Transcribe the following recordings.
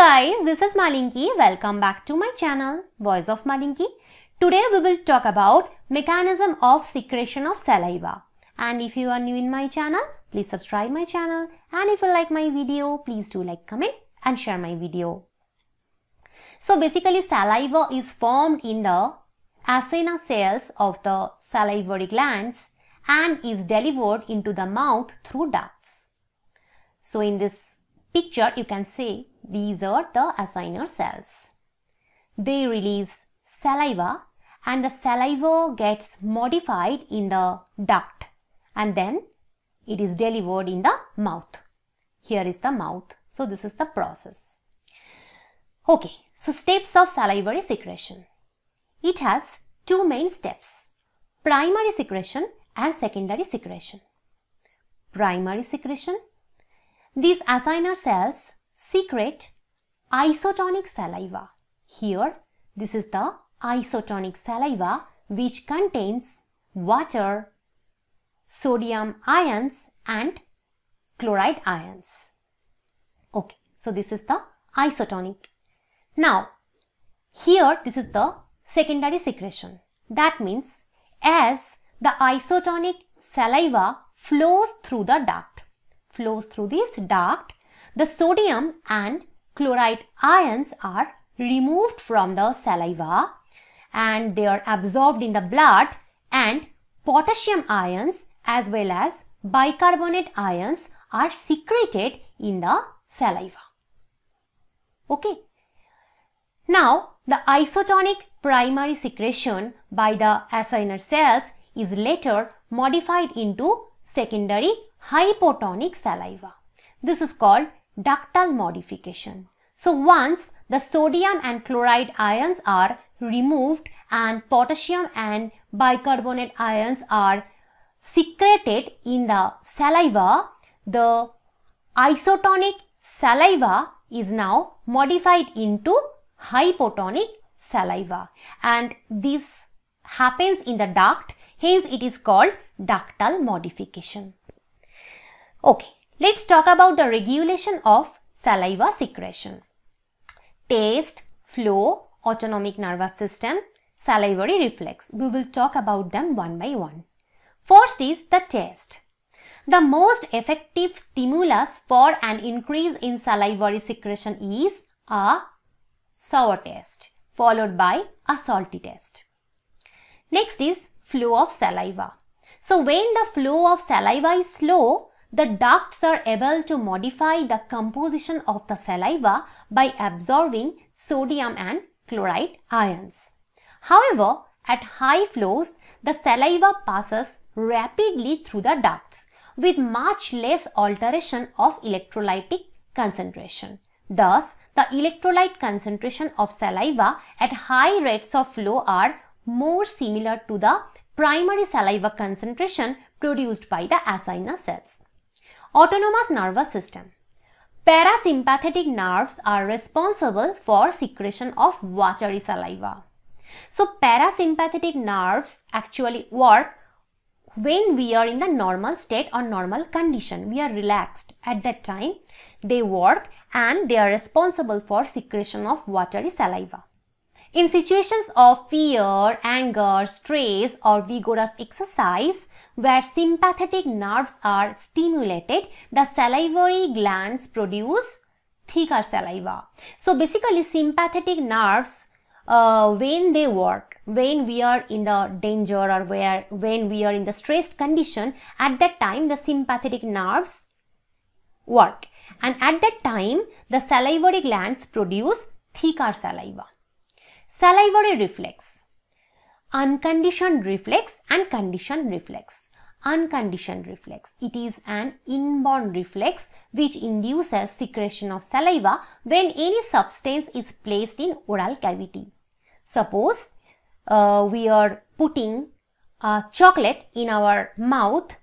guys, this is Malinki. Welcome back to my channel, Voice of Malinki. Today we will talk about mechanism of secretion of saliva. And if you are new in my channel, please subscribe my channel. And if you like my video, please do like, comment and share my video. So basically saliva is formed in the acinar cells of the salivary glands and is delivered into the mouth through ducts. So in this picture you can see these are the acinar cells. They release saliva and the saliva gets modified in the duct and then it is delivered in the mouth. Here is the mouth. So this is the process. Okay, so steps of salivary secretion. It has two main steps, primary secretion and secondary secretion. Primary secretion. These acinar cells secrete isotonic saliva. Here, this is the isotonic saliva which contains water, sodium ions and chloride ions. Okay, so this is the isotonic. Now, here this is the secondary secretion. That means as the isotonic saliva flows through the duct, flows through this duct, the sodium and chloride ions are removed from the saliva and they are absorbed in the blood and potassium ions as well as bicarbonate ions are secreted in the saliva. Okay. Now, the isotonic primary secretion by the acinar cells is later modified into secondary hypotonic saliva. This is called ductal modification. So once the sodium and chloride ions are removed and potassium and bicarbonate ions are secreted in the saliva, the isotonic saliva is now modified into hypotonic saliva and this happens in the duct hence it is called ductal modification. Okay, let's talk about the regulation of saliva secretion. Taste, flow, autonomic nervous system, salivary reflex. We will talk about them one by one. First is the taste. The most effective stimulus for an increase in salivary secretion is a sour taste followed by a salty taste. Next is flow of saliva. So when the flow of saliva is slow, the ducts are able to modify the composition of the saliva by absorbing sodium and chloride ions. However, at high flows, the saliva passes rapidly through the ducts with much less alteration of electrolytic concentration. Thus, the electrolyte concentration of saliva at high rates of flow are more similar to the primary saliva concentration produced by the acinar cells. Autonomous nervous system. Parasympathetic nerves are responsible for secretion of watery saliva. So parasympathetic nerves actually work when we are in the normal state or normal condition. We are relaxed at that time. They work and they are responsible for secretion of watery saliva. In situations of fear, anger, stress or vigorous exercise, where sympathetic nerves are stimulated, the salivary glands produce thicker saliva. So basically sympathetic nerves uh, when they work, when we are in the danger or where when we are in the stressed condition, at that time the sympathetic nerves work and at that time the salivary glands produce thicker saliva. Salivary reflex, unconditioned reflex and conditioned reflex unconditioned reflex. It is an inborn reflex which induces secretion of saliva when any substance is placed in oral cavity. Suppose uh, we are putting chocolate in our mouth,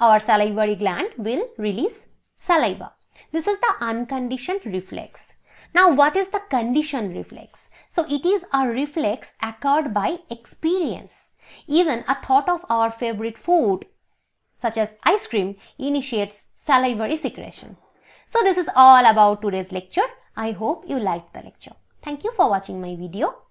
our salivary gland will release saliva. This is the unconditioned reflex. Now what is the conditioned reflex? So it is a reflex occurred by experience. Even a thought of our favorite food, such as ice cream, initiates salivary secretion. So this is all about today's lecture. I hope you liked the lecture. Thank you for watching my video.